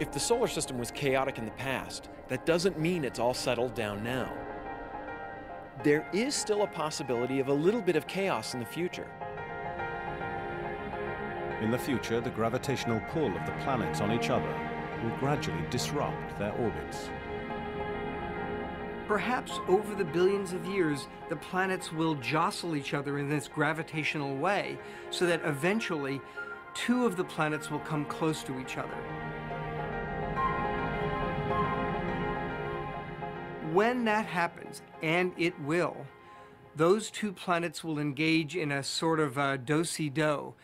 If the solar system was chaotic in the past, that doesn't mean it's all settled down now. There is still a possibility of a little bit of chaos in the future. In the future, the gravitational pull of the planets on each other will gradually disrupt their orbits. Perhaps over the billions of years, the planets will jostle each other in this gravitational way, so that eventually two of the planets will come close to each other. When that happens, and it will, those two planets will engage in a sort of a do-si-do,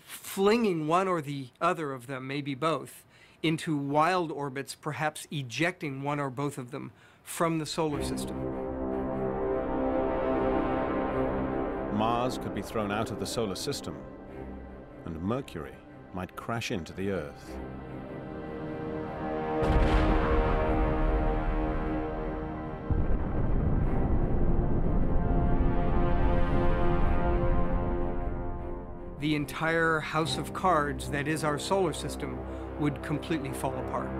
flinging one or the other of them, maybe both, into wild orbits, perhaps ejecting one or both of them from the solar system. Mars could be thrown out of the solar system, and Mercury might crash into the Earth. The entire house of cards that is our solar system would completely fall apart.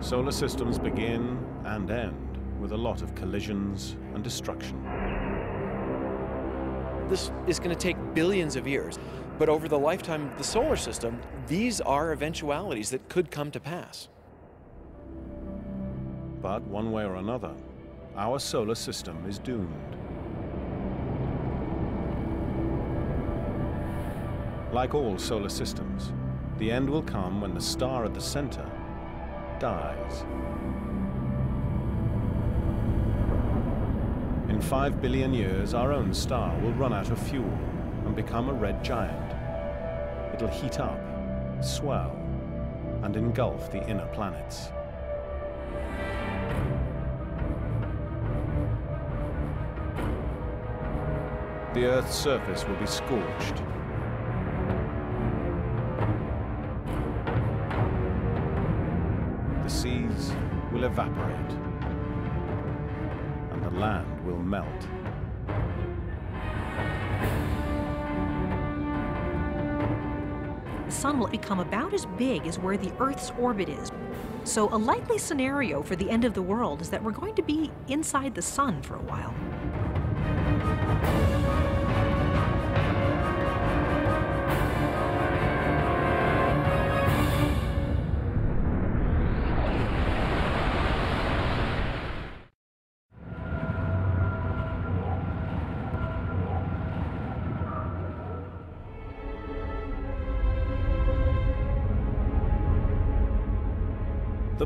Solar systems begin and end with a lot of collisions and destruction. This is going to take billions of years, but over the lifetime of the solar system, these are eventualities that could come to pass. But one way or another, our solar system is doomed. Like all solar systems, the end will come when the star at the center dies. In five billion years, our own star will run out of fuel and become a red giant. It'll heat up, swell, and engulf the inner planets. The Earth's surface will be scorched will evaporate and the land will melt. The sun will become about as big as where the Earth's orbit is. So a likely scenario for the end of the world is that we're going to be inside the sun for a while.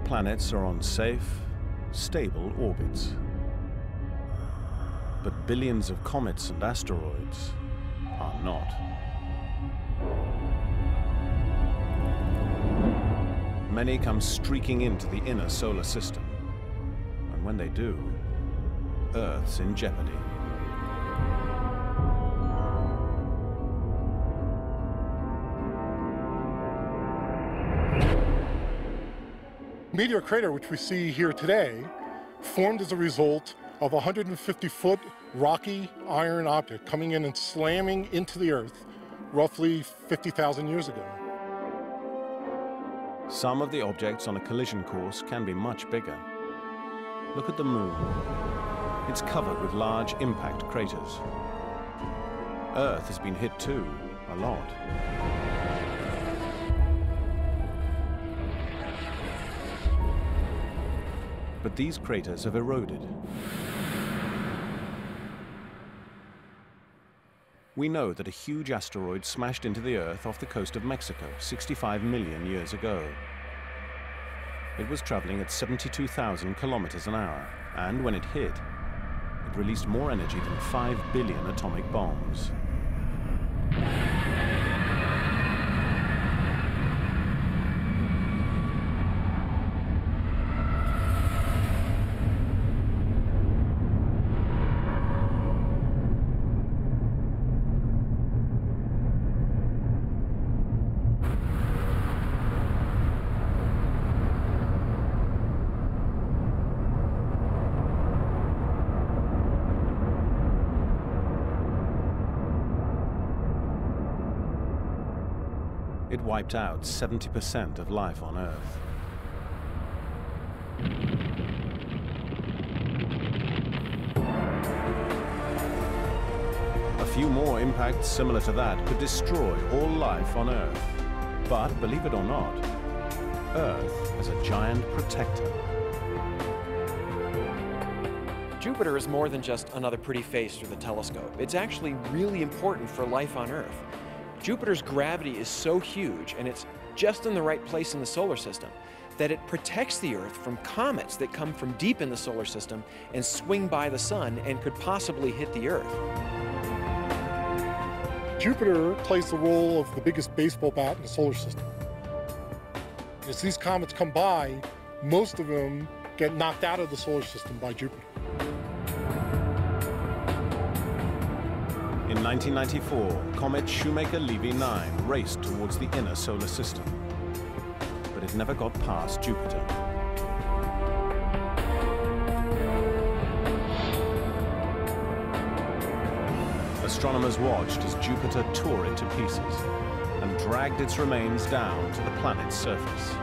Planets are on safe, stable orbits. But billions of comets and asteroids are not. Many come streaking into the inner solar system. And when they do, Earth's in jeopardy. Meteor crater, which we see here today, formed as a result of a 150-foot rocky iron object coming in and slamming into the Earth roughly 50,000 years ago. Some of the objects on a collision course can be much bigger. Look at the moon. It's covered with large impact craters. Earth has been hit too, a lot. But these craters have eroded. We know that a huge asteroid smashed into the Earth off the coast of Mexico 65 million years ago. It was traveling at 72,000 kilometers an hour, and when it hit, it released more energy than 5 billion atomic bombs. It wiped out 70% of life on Earth. A few more impacts similar to that could destroy all life on Earth. But believe it or not, Earth is a giant protector. Jupiter is more than just another pretty face through the telescope. It's actually really important for life on Earth. Jupiter's gravity is so huge, and it's just in the right place in the solar system, that it protects the Earth from comets that come from deep in the solar system and swing by the Sun and could possibly hit the Earth. Jupiter plays the role of the biggest baseball bat in the solar system. As these comets come by, most of them get knocked out of the solar system by Jupiter. In 1994, comet Shoemaker-Levy 9 raced towards the inner solar system, but it never got past Jupiter. Astronomers watched as Jupiter tore into pieces and dragged its remains down to the planet's surface.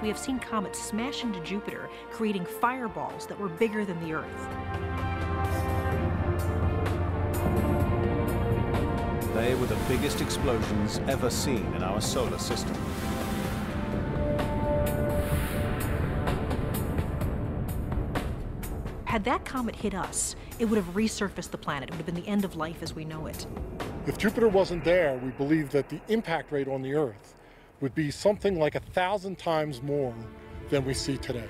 We have seen comets smash into Jupiter, creating fireballs that were bigger than the Earth. They were the biggest explosions ever seen in our solar system. Had that comet hit us, it would have resurfaced the planet. It would have been the end of life as we know it. If Jupiter wasn't there, we believe that the impact rate on the Earth would be something like a thousand times more than we see today.